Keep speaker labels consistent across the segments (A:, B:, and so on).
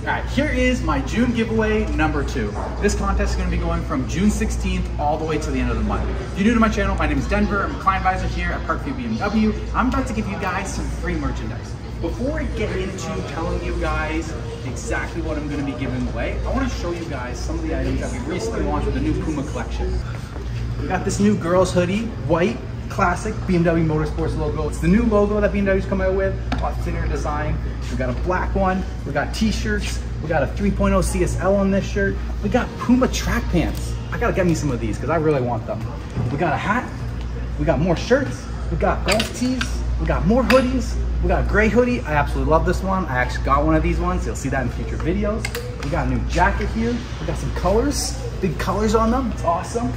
A: All right, here is my June giveaway number two. This contest is gonna be going from June 16th all the way to the end of the month. If you're new to my channel, my name is Denver. I'm a client advisor here at Parkview BMW. I'm about to give you guys some free merchandise. Before I get into telling you guys exactly what I'm gonna be giving away, I wanna show you guys some of the items that we recently launched with the new Puma collection. We got this new girls hoodie, white, classic BMW Motorsports logo. It's the new logo that BMW's come out with, a lot thinner design. We got a black one, we got t-shirts, we got a 3.0 CSL on this shirt. We got Puma track pants. I gotta get me some of these because I really want them. We got a hat, we got more shirts, we got golf tees, we got more hoodies, we got a gray hoodie. I absolutely love this one. I actually got one of these ones. You'll see that in future videos. We got a new jacket here. We got some colors, big colors on them. It's awesome.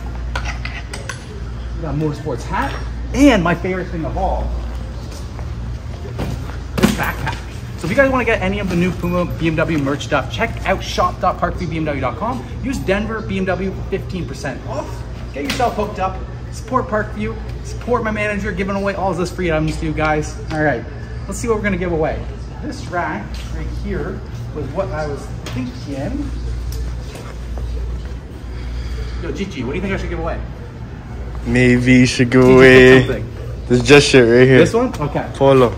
A: A motorsports hat. And my favorite thing of all, this backpack. So if you guys want to get any of the new Puma BMW merch stuff, check out shop.parkviewbmw.com. Use Denver BMW 15% off. Get yourself hooked up. Support Parkview. Support my manager giving away all this free items to you guys. All right, let's see what we're gonna give away. This rack right here was what I was thinking. Yo, Gigi, what do you think I should give away?
B: Maybe you should go away. This just shit right here.
A: This one? Okay.
B: Polo.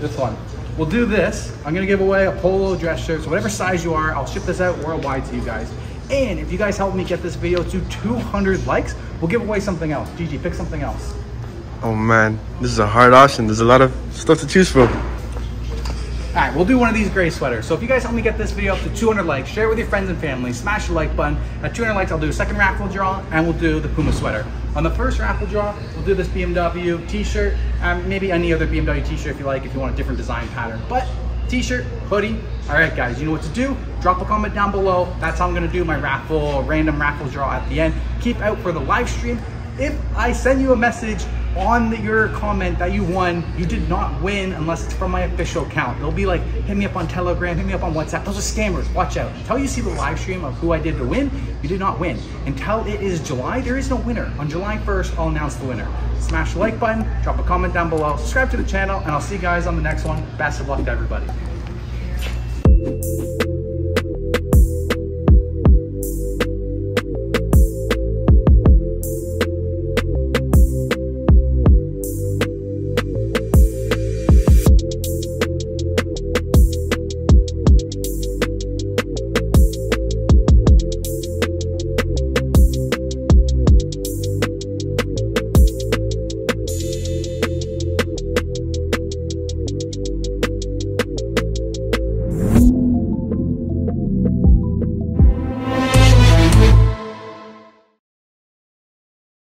A: This one. We'll do this. I'm gonna give away a polo dress shirt. So whatever size you are, I'll ship this out worldwide to you guys. And if you guys help me get this video to 200 likes, we'll give away something else. Gigi, pick something else.
B: Oh man, this is a hard option. There's a lot of stuff to choose from.
A: All right, we'll do one of these gray sweaters. So if you guys help me get this video up to 200 likes, share it with your friends and family, smash the like button. At 200 likes, I'll do a second raffle draw and we'll do the Puma sweater. On the first raffle draw, we'll do this BMW t-shirt, and maybe any other BMW t-shirt if you like, if you want a different design pattern. But t-shirt, hoodie, all right guys, you know what to do. Drop a comment down below. That's how I'm gonna do my raffle, random raffle draw at the end. Keep out for the live stream. If I send you a message on the, your comment that you won, you did not win unless it's from my official account. It'll be like, hit me up on Telegram, hit me up on WhatsApp. Those are scammers, watch out. Until you see the live stream of who I did to win, you did not win. Until it is July, there is no winner. On July 1st, I'll announce the winner. Smash the like button, drop a comment down below, subscribe to the channel, and I'll see you guys on the next one. Best of luck to everybody.